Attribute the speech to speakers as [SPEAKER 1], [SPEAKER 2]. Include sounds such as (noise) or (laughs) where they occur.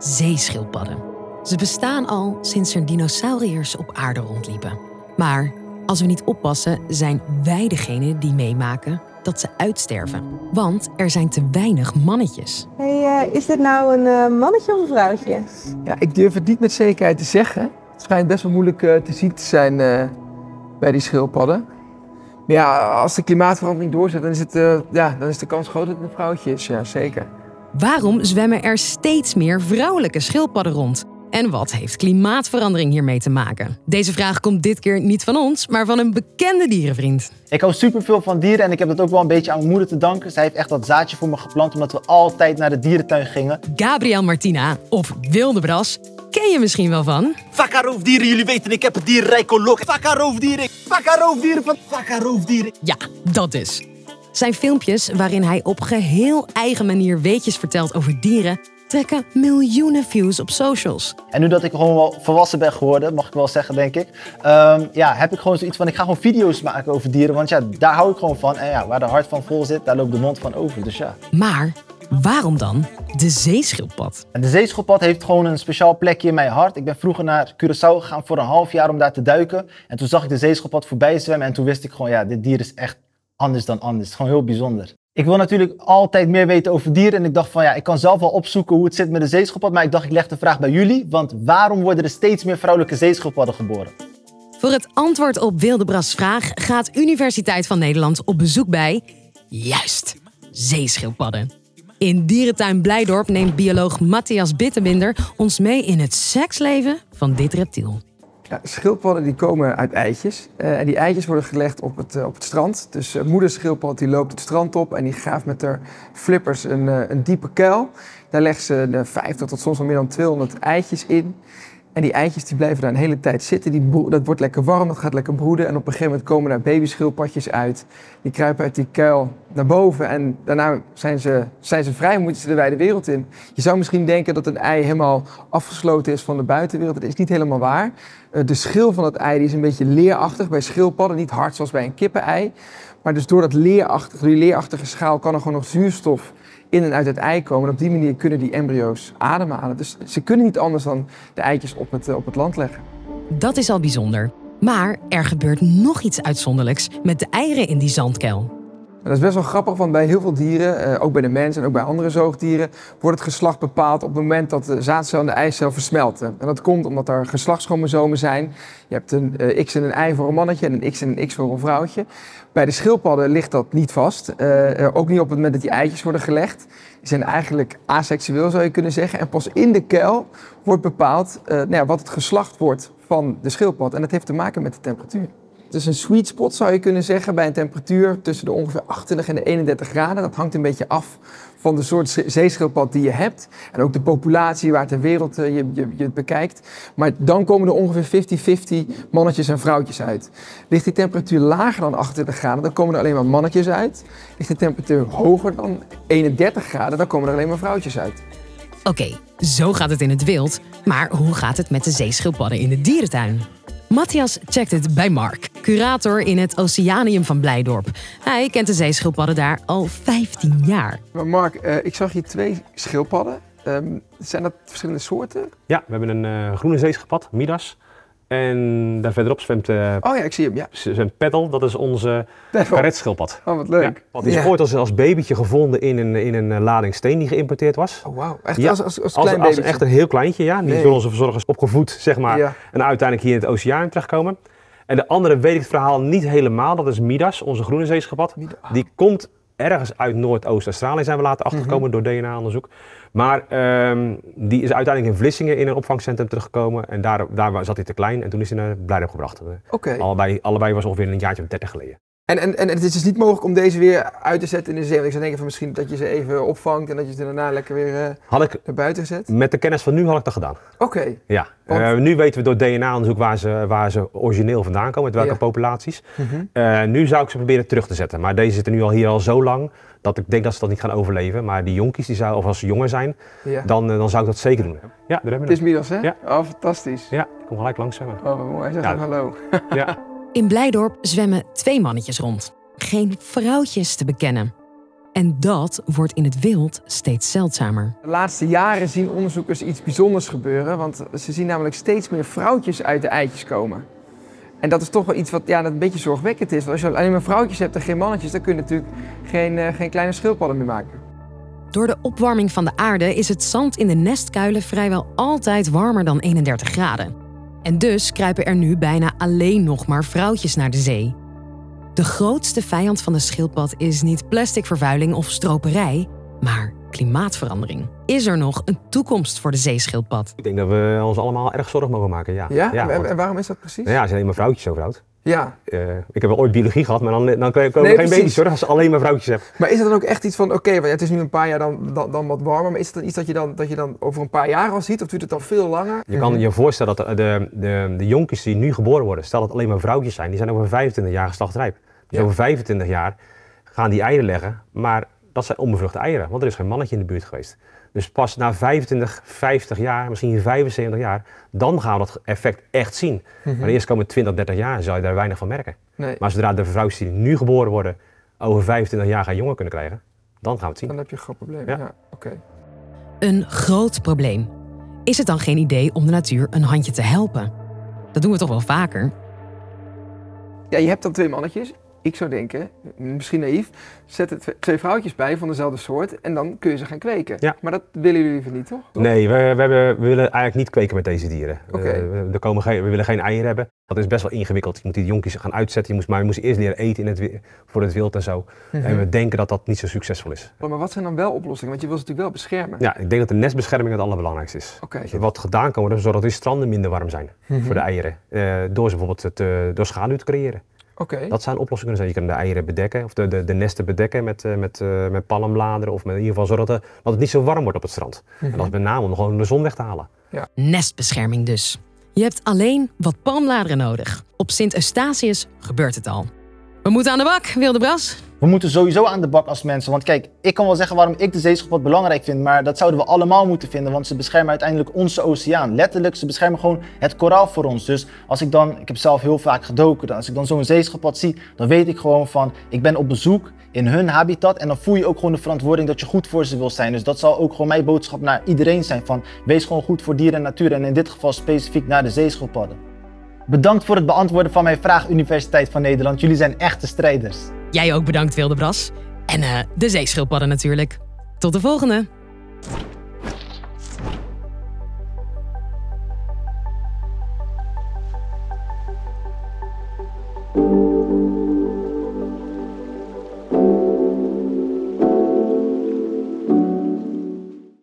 [SPEAKER 1] zeeschildpadden. Ze bestaan al sinds er dinosauriërs op aarde rondliepen. Maar als we niet oppassen, zijn wij degene die meemaken dat ze uitsterven. Want er zijn te weinig mannetjes.
[SPEAKER 2] Hey, uh, is dit nou een uh, mannetje of een vrouwtje?
[SPEAKER 3] Ja, ik durf het niet met zekerheid te zeggen. Het schijnt best wel moeilijk uh, te zien te zijn bij die schildpadden. Maar ja, als de klimaatverandering doorzet, dan is, het, ja, dan is de kans groot dat het een vrouwtje is. Ja, zeker.
[SPEAKER 1] Waarom zwemmen er steeds meer vrouwelijke schildpadden rond? En wat heeft klimaatverandering hiermee te maken? Deze vraag komt dit keer niet van ons, maar van een bekende dierenvriend.
[SPEAKER 4] Ik hou superveel van dieren en ik heb dat ook wel een beetje aan mijn moeder te danken. Zij heeft echt dat zaadje voor me geplant omdat we altijd naar de dierentuin gingen.
[SPEAKER 1] Gabriel Martina, of Wildebras, ken je misschien wel van?
[SPEAKER 5] Vakka-roofdieren, jullie weten, ik heb het dierenrijkolog. Vakka-roofdieren, vakka-roofdieren van vakka-roofdieren.
[SPEAKER 1] Ja, dat dus. Zijn filmpjes, waarin hij op geheel eigen manier weetjes vertelt over dieren, trekken miljoenen views op socials.
[SPEAKER 4] En nu dat ik gewoon wel volwassen ben geworden, mag ik wel zeggen, denk ik, um, ja, heb ik gewoon zoiets van, ik ga gewoon video's maken over dieren, want ja, daar hou ik gewoon van. En ja, waar de hart van vol zit, daar loopt de mond van over, dus ja.
[SPEAKER 1] Maar waarom dan de zeeschildpad?
[SPEAKER 4] De zeeschildpad heeft gewoon een speciaal plekje in mijn hart. Ik ben vroeger naar Curaçao gegaan voor een half jaar om daar te duiken. En toen zag ik de zeeschildpad voorbij zwemmen en toen wist ik gewoon, ja, dit dier is echt anders dan anders. Gewoon heel bijzonder. Ik wil natuurlijk altijd meer weten over dieren. En ik dacht van ja, ik kan zelf wel opzoeken hoe het zit met de zeeschildpad. Maar ik dacht, ik leg de vraag bij jullie. Want waarom worden er steeds meer vrouwelijke zeeschildpadden geboren?
[SPEAKER 1] Voor het antwoord op Wildebras' vraag gaat Universiteit van Nederland op bezoek bij... Juist, zeeschildpadden. In dierentuin Blijdorp neemt bioloog Matthias Bittenbinder ons mee in het seksleven van dit reptiel.
[SPEAKER 3] Ja, schildpadden die komen uit eitjes. Uh, en die eitjes worden gelegd op het, uh, op het strand. Dus uh, moeder schildpad die loopt het strand op en die graaft met haar flippers een, een diepe kuil. Daar legt ze 50 tot soms wel meer dan 200 eitjes in. En die eitjes die blijven daar een hele tijd zitten. Die dat wordt lekker warm, dat gaat lekker broeden. En op een gegeven moment komen daar babyschildpadjes uit. Die kruipen uit die kuil naar boven. En daarna zijn ze, zijn ze vrij, moeten ze de wijde wereld in. Je zou misschien denken dat een ei helemaal afgesloten is van de buitenwereld. Dat is niet helemaal waar. Eh, de schil van het ei die is een beetje leerachtig bij schildpadden. Niet hard zoals bij een kippenei. Maar dus door, dat leerachtige, die leerachtige schaal kan er gewoon nog zuurstof in en uit het ei komen. En op die manier kunnen die embryo's ademhalen. Dus ze kunnen niet anders dan de eitjes op het, eh, op het land leggen.
[SPEAKER 1] Dat is al bijzonder. Maar er gebeurt nog iets uitzonderlijks met de eieren in die zandkuil.
[SPEAKER 3] Dat is best wel grappig, want bij heel veel dieren, eh, ook bij de mens en ook bij andere zoogdieren, wordt het geslacht bepaald op het moment dat de zaadcel en de eicel versmelten. En dat komt omdat er geslachtschromosomen zijn. Je hebt een uh, X en een Y voor een mannetje en een X en een X voor een vrouwtje. Bij de schildpadden ligt dat niet vast. Uh, ook niet op het moment dat die eitjes worden gelegd. Die zijn eigenlijk aseksueel zou je kunnen zeggen. En pas in de kuil wordt bepaald nou ja, wat het geslacht wordt van de schildpad. En dat heeft te maken met de temperatuur. Het is een sweet spot zou je kunnen zeggen bij een temperatuur tussen de ongeveer 28 en de 31 graden. Dat hangt een beetje af van de soort zeeschildpad die je hebt. En ook de populatie waar ter wereld je, je, je het bekijkt. Maar dan komen er ongeveer 50-50 mannetjes en vrouwtjes uit. Ligt die temperatuur lager dan 28 graden, dan komen er alleen maar mannetjes uit. Ligt de temperatuur hoger dan 31 graden, dan komen er alleen maar vrouwtjes uit.
[SPEAKER 1] Oké, zo gaat het in het wild. Maar hoe gaat het met de zeeschildpadden in de dierentuin? Matthias checkt het bij Mark, curator in het Oceanium van Blijdorp. Hij kent de zeeschildpadden daar al 15 jaar.
[SPEAKER 3] Maar Mark, uh, ik zag hier twee schildpadden. Um, zijn dat verschillende soorten?
[SPEAKER 6] Ja, we hebben een uh, groene zeeschildpad, Midas. En daar verderop zwemt, uh,
[SPEAKER 3] oh ja, ik zie hem, ja.
[SPEAKER 6] zwemt Peddel, dat is onze karetschildpad.
[SPEAKER 3] Oh, wat leuk.
[SPEAKER 6] Ja, die is ooit als, als babytje gevonden in een, in een lading steen die geïmporteerd was.
[SPEAKER 3] Oh wauw, echt als, als, als,
[SPEAKER 6] klein
[SPEAKER 3] als,
[SPEAKER 6] echt een heel kleintje, ja. Die nee. door onze verzorgers opgevoed, zeg maar. Ja. En uiteindelijk hier in het oceaan terechtkomen. En de andere weet ik het verhaal niet helemaal, dat is Midas, onze groene zeeschildpad. Oh. Die komt ergens uit Noordoost-Australië, zijn we later achtergekomen mm -hmm. door DNA-onderzoek. Maar um, die is uiteindelijk in Vlissingen in een opvangcentrum teruggekomen. En daar, daar zat hij te klein en toen is hij naar Blijdorp gebracht.
[SPEAKER 3] Okay.
[SPEAKER 6] Allebei, allebei was ongeveer een jaartje of 30 geleden.
[SPEAKER 3] En, en, en het is dus niet mogelijk om deze weer uit te zetten in de zee. Want ik zou denken van misschien dat je ze even opvangt en dat je ze daarna lekker weer uh,
[SPEAKER 6] had ik,
[SPEAKER 3] naar buiten zet.
[SPEAKER 6] Met de kennis van nu had ik dat gedaan.
[SPEAKER 3] Oké. Okay.
[SPEAKER 6] Ja. Want... Uh, nu weten we door DNA-onderzoek waar ze, waar ze origineel vandaan komen, uit welke ja. populaties. Mm -hmm. uh, nu zou ik ze proberen terug te zetten. Maar deze zitten nu al hier al zo lang dat ik denk dat ze dat niet gaan overleven. Maar die jonkies, die zou, of als ze jonger zijn, ja. dan, dan zou ik dat zeker doen. Ja, daar hebben we
[SPEAKER 3] Het is Midas, hè?
[SPEAKER 6] Ja.
[SPEAKER 3] Oh, fantastisch.
[SPEAKER 6] Ja, kom gelijk langs zwemmen.
[SPEAKER 3] Oh, mooi. Hij zegt ja. hallo.
[SPEAKER 6] ja. (laughs)
[SPEAKER 1] In Blijdorp zwemmen twee mannetjes rond. Geen vrouwtjes te bekennen. En dat wordt in het wild steeds zeldzamer.
[SPEAKER 3] De laatste jaren zien onderzoekers iets bijzonders gebeuren, want ze zien namelijk steeds meer vrouwtjes uit de eitjes komen. En dat is toch wel iets wat ja, dat een beetje zorgwekkend is. Want als je alleen maar vrouwtjes hebt en geen mannetjes, dan kun je natuurlijk geen, uh, geen kleine schildpadden meer maken.
[SPEAKER 1] Door de opwarming van de aarde is het zand in de nestkuilen vrijwel altijd warmer dan 31 graden. En dus kruipen er nu bijna alleen nog maar vrouwtjes naar de zee. De grootste vijand van de schildpad is niet plasticvervuiling of stroperij, maar klimaatverandering. Is er nog een toekomst voor de zeeschildpad?
[SPEAKER 6] Ik denk dat we ons allemaal erg zorgen mogen maken, ja.
[SPEAKER 3] Ja? en, waarom is dat precies?
[SPEAKER 6] Nou ja, ze zijn alleen maar vrouwtjes zo.
[SPEAKER 3] Ja.
[SPEAKER 6] Uh, ik heb wel ooit biologie gehad, maar dan, dan komen nee, geen baby's hoor, als je alleen maar vrouwtjes hebt.
[SPEAKER 3] Maar is het dan ook echt iets van, oké, okay, het is nu een paar jaar dan, dan, dan, wat warmer, maar is het dan iets dat je dan, dat je dan over een paar jaar al ziet, of duurt het dan veel langer?
[SPEAKER 6] Je kan je voorstellen dat de, de, de, de jonkies die nu geboren worden, stel dat het alleen maar vrouwtjes zijn, die zijn over 25 jaar geslachtrijp. Dus ja. over 25 jaar gaan die eieren leggen, maar dat zijn onbevruchte eieren, want er is geen mannetje in de buurt geweest. Dus pas na 25, 50 jaar, misschien 75 jaar, dan gaan we dat effect echt zien. Mm Maar eerst komen 20, 30 jaar, zal je daar weinig van merken. Nee. Maar zodra de vrouwen die nu geboren worden, over 25 jaar gaan jongen kunnen krijgen, dan gaan we het zien.
[SPEAKER 3] Dan heb je een groot probleem. Ja. ja oké.
[SPEAKER 1] Een groot probleem. Is het dan geen idee om de natuur een handje te helpen? Dat doen we toch wel vaker?
[SPEAKER 3] Ja, je hebt dan twee mannetjes ik zou denken, misschien naïef, zet er twee vrouwtjes bij van dezelfde soort en dan kun je ze gaan kweken. Ja. Maar dat willen jullie liever niet, toch?
[SPEAKER 6] Nee, we, we, hebben, we, willen eigenlijk niet kweken met deze dieren. Okay. Uh, we, komen geen, we willen geen eieren hebben. Dat is best wel ingewikkeld. Je moet die jonkies gaan uitzetten, je moest, maar je moest eerst leren eten in het, voor het wild en zo. Mhm. En we denken dat dat niet zo succesvol is.
[SPEAKER 3] Maar wat zijn dan wel oplossingen? Want je wil ze natuurlijk wel beschermen.
[SPEAKER 6] Ja, ik denk dat de nestbescherming het allerbelangrijkste is.
[SPEAKER 3] Okay.
[SPEAKER 6] Wat gedaan kan worden, zodat die stranden minder warm zijn mhm. voor de eieren. Uh, door ze bijvoorbeeld te, door schaduw te creëren.
[SPEAKER 3] Okay.
[SPEAKER 6] Dat zijn oplossingen. Dus je kan de eieren bedekken of de, de, de nesten bedekken met, uh, met, uh, met palmbladeren of met in ieder geval zodat het, dat het niet zo warm wordt op het strand. Mm -hmm. En dat is met name om gewoon de zon weg te halen.
[SPEAKER 1] Ja. Nestbescherming dus. Je hebt alleen wat palmbladeren nodig. Op Sint Eustatius gebeurt het al. We moeten aan de bak, Wilde Bras.
[SPEAKER 4] We moeten sowieso aan de bak als mensen. Want kijk, ik kan wel zeggen waarom ik de zeeschildpad belangrijk vind, maar dat zouden we allemaal moeten vinden, want ze beschermen uiteindelijk onze oceaan. Letterlijk, ze beschermen gewoon het koraal voor ons. Dus als ik dan, ik heb zelf heel vaak gedoken, als ik dan zo'n zeeschildpad zie, dan weet ik gewoon van, ik ben op bezoek in hun habitat en dan voel je ook gewoon de verantwoording dat je goed voor ze wil zijn. Dus dat zal ook gewoon mijn boodschap naar iedereen zijn van, wees gewoon goed voor dieren en natuur en in dit geval specifiek naar de zeeschildpadden. Bedankt voor het beantwoorden van mijn vraag, Universiteit van Nederland. Jullie zijn echte strijders.
[SPEAKER 1] Jij ook bedankt, Wilde Bras. En uh, de zeeschildpadden natuurlijk. Tot de volgende!